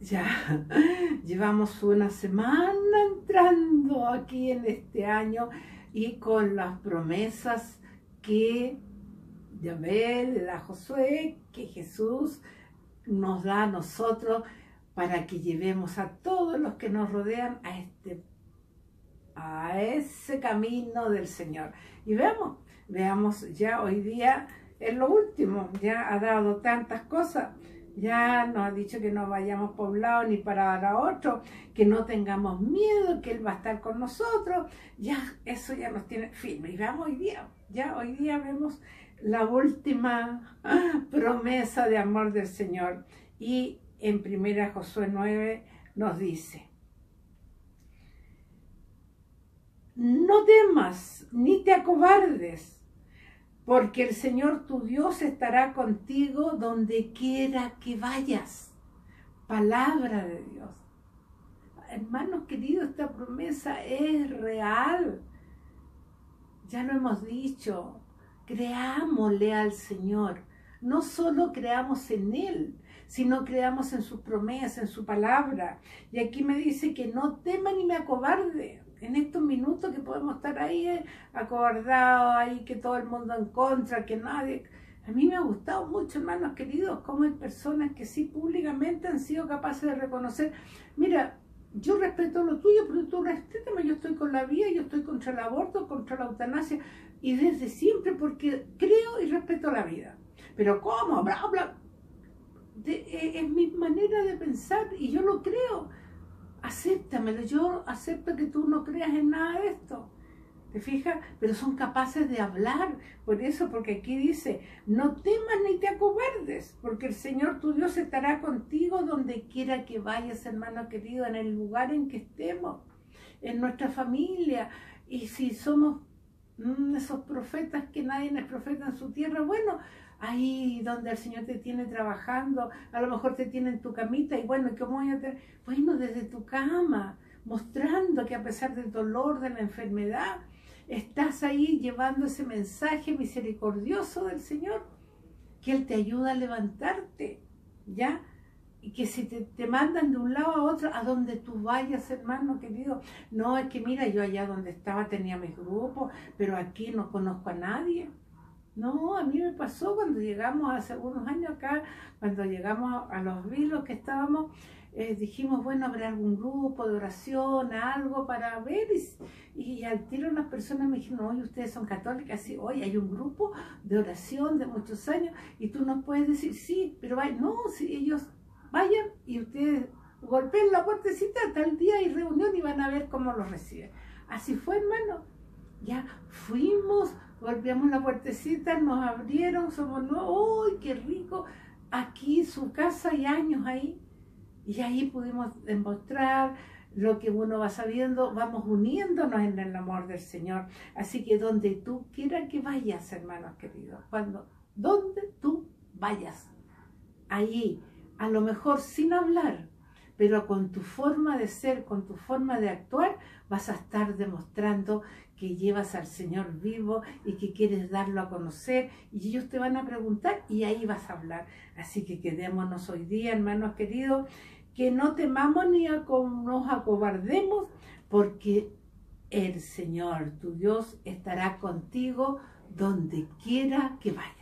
ya llevamos una semana entrando aquí en este año y con las promesas que Yahvé le da a Josué, que Jesús nos da a nosotros para que llevemos a todos los que nos rodean a este a ese camino del Señor. Y veamos, veamos ya hoy día es lo último, ya ha dado tantas cosas ya nos ha dicho que no vayamos por un lado ni para otro, que no tengamos miedo, que Él va a estar con nosotros. Ya, eso ya nos tiene firme. Y veamos hoy día, ya hoy día vemos la última promesa de amor del Señor. Y en primera Josué 9 nos dice, no temas ni te acobardes porque el Señor tu Dios estará contigo donde quiera que vayas. Palabra de Dios. Hermanos queridos, esta promesa es real. Ya lo hemos dicho, creámosle al Señor. No solo creamos en Él, sino creamos en su promesa, en su palabra. Y aquí me dice que no tema ni me acobarde en estos minutos que podemos estar ahí eh, acobardados, ahí que todo el mundo en contra, que nadie... A mí me ha gustado mucho, hermanos queridos, cómo hay personas que sí públicamente han sido capaces de reconocer, mira, yo respeto lo tuyo, pero tú respétame, yo estoy con la vida, yo estoy contra el aborto, contra la eutanasia, y desde siempre porque creo y respeto la vida. Pero ¿cómo? Bla, bla. Eh, es mi manera de pensar y yo lo creo acéptamelo, yo acepto que tú no creas en nada de esto. ¿Te fijas? Pero son capaces de hablar. Por eso, porque aquí dice, no temas ni te acobardes, porque el Señor tu Dios estará contigo donde quiera que vayas, hermano querido, en el lugar en que estemos, en nuestra familia. Y si somos mm, esos profetas que nadie es profeta en su tierra, bueno, ahí donde el Señor te tiene trabajando, a lo mejor te tiene en tu camita y bueno, ¿cómo voy a tener? Bueno, desde tu cama, mostrando que a pesar del dolor, de la enfermedad, estás ahí llevando ese mensaje misericordioso del Señor, que Él te ayuda a levantarte, ¿ya? Y que si te, te, mandan de un lado a otro, a donde tú vayas, hermano querido, no es que mira, yo allá donde estaba tenía mis grupos, pero aquí no conozco a nadie. No, a mí me pasó cuando llegamos hace algunos años acá, cuando llegamos a los vilos que estábamos, eh, dijimos, bueno, habrá algún grupo de oración, algo para ver. Y, al tiro unas personas me dijeron, oye, ustedes son católicas, sí, hoy hay un grupo de oración de muchos años y tú nos puedes decir, sí, pero vaya, no, si ellos vayan y ustedes golpeen la puertecita, tal día hay reunión y van a ver cómo los reciben. Así fue, hermano. Ya fuimos, golpeamos la puertecita, nos abrieron, somos nuevos, ¡uy, qué rico! Aquí su casa y años ahí. Y ahí pudimos demostrar lo que uno va sabiendo, vamos uniéndonos en el amor del Señor. Así que donde tú quieras que vayas, hermanos queridos, cuando, donde tú vayas, ahí, a lo mejor sin hablar, pero con tu forma de ser, con tu forma de actuar, vas a estar demostrando que llevas al Señor vivo y que quieres darlo a conocer y ellos te van a preguntar y ahí vas a hablar. Así que quedémonos hoy día, hermanos queridos, que no temamos ni nos acobardemos porque el Señor, tu Dios, estará contigo donde quiera que vayas.